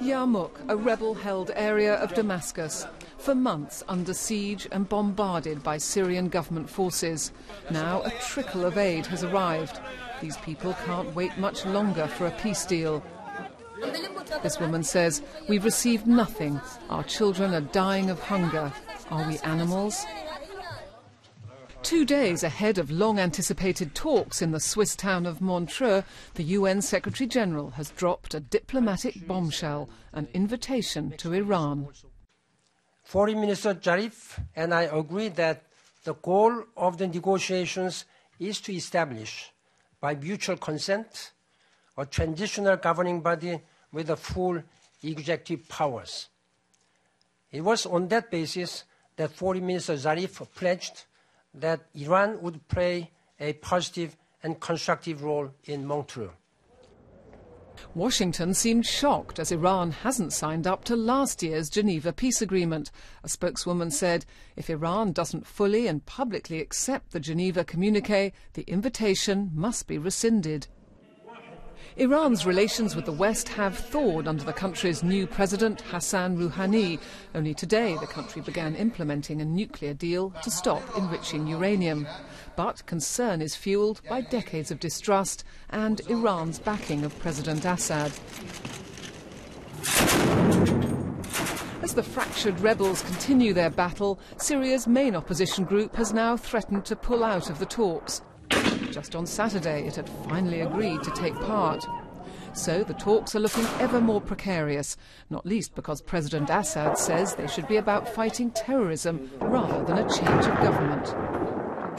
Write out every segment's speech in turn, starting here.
Yarmouk, a rebel-held area of Damascus, for months under siege and bombarded by Syrian government forces. Now a trickle of aid has arrived. These people can't wait much longer for a peace deal. This woman says, We've received nothing. Our children are dying of hunger. Are we animals? Two days ahead of long anticipated talks in the Swiss town of Montreux, the UN Secretary General has dropped a diplomatic bombshell, an invitation to Iran. Foreign Minister Zarif and I agree that the goal of the negotiations is to establish, by mutual consent, a transitional governing body with the full executive powers. It was on that basis that Foreign Minister Zarif pledged that Iran would play a positive and constructive role in Montreux. Washington seemed shocked as Iran hasn't signed up to last year's Geneva peace agreement. A spokeswoman said if Iran doesn't fully and publicly accept the Geneva communique, the invitation must be rescinded. Iran's relations with the West have thawed under the country's new president, Hassan Rouhani. Only today, the country began implementing a nuclear deal to stop enriching uranium. But concern is fueled by decades of distrust and Iran's backing of President Assad. As the fractured rebels continue their battle, Syria's main opposition group has now threatened to pull out of the talks. Just on Saturday, it had finally agreed to take part. So the talks are looking ever more precarious, not least because President Assad says they should be about fighting terrorism rather than a change of government.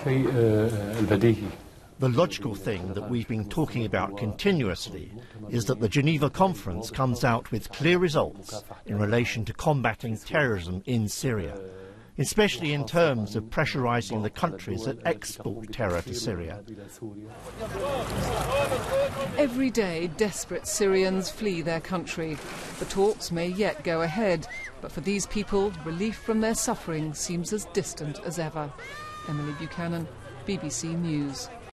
Uh, the logical thing that we've been talking about continuously is that the Geneva Conference comes out with clear results in relation to combating terrorism in Syria especially in terms of pressurising the countries that export terror to Syria. Every day, desperate Syrians flee their country. The talks may yet go ahead, but for these people, relief from their suffering seems as distant as ever. Emily Buchanan, BBC News.